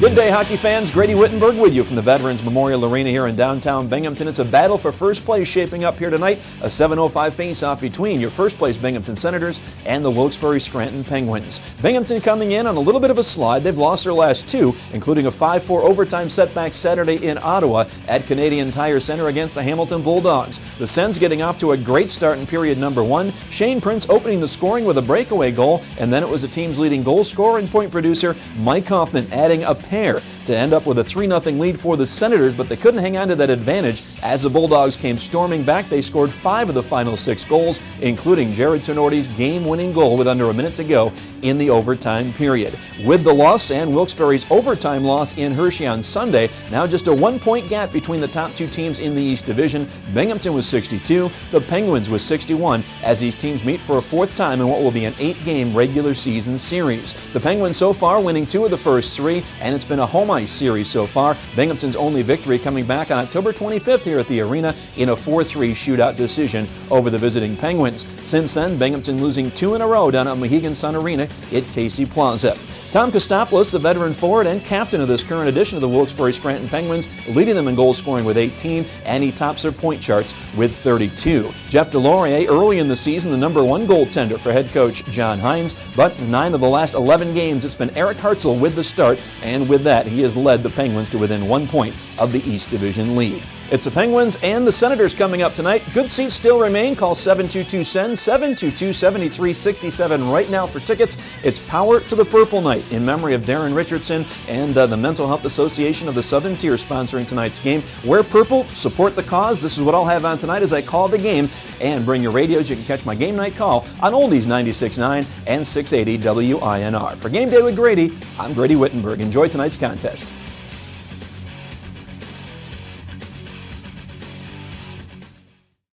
Good day, hockey fans. Grady Wittenberg with you from the Veterans Memorial Arena here in downtown Binghamton. It's a battle for first place shaping up here tonight. A 7:05 face-off between your first place Binghamton Senators and the Wilkes-Barre Scranton Penguins. Binghamton coming in on a little bit of a slide. They've lost their last two, including a 5-4 overtime setback Saturday in Ottawa at Canadian Tire Center against the Hamilton Bulldogs. The Sens getting off to a great start in period number one. Shane Prince opening the scoring with a breakaway goal, and then it was the team's leading goal scorer and point producer Mike Hoffman adding a pair to end up with a 3 0 lead for the Senators, but they couldn't hang on to that advantage as the Bulldogs came storming back. They scored five of the final six goals, including Jarred Tinordi's game winning goal with under a minute to go in the overtime period. With the loss and Wilkes-Barre's overtime loss in Hershey on Sunday, now just a one point gap between the top two teams in the East Division. Binghamton was 62, the Penguins was 61, as these teams meet for a fourth time in what will be an eight game regular season series. The Penguins so far winning two of the first three, and it's been a home ice series so far. Binghamton's only victory coming back on October 25th here at the arena in a 4 3 shootout decision over the visiting Penguins. Since then, Binghamton losing two in a row down at Mohegan Sun Arena at Casey Plaza. Tom Kostopoulos, the veteran forward and captain of this current edition of the Wilkes-Barre Scranton Penguins, leading them in goal scoring with 18, and he tops their point charts with 32. Jeff Deslauriers, early in the season, the number one goaltender for head coach John Hynes, but nine of the last 11 games, it's been Eric Hartzell with the start, and with that, he has led the Penguins to within one point of the East Division lead. It's the Penguins and the Senators coming up tonight. Good seats still remain. Call 722-SENS, 722-7367 right now for tickets. It's Power to the Purple Night in memory of Darren Richardson and uh, the Mental Health Association of the Southern Tier sponsoring tonight's game. Wear purple, support the cause. This is what I'll have on tonight as I call the game. And bring your radios. You can catch my game night call on Oldies 96.9 and 680 WINR. For Game Day with Grady, I'm Grady Wittenberg. Enjoy tonight's contest.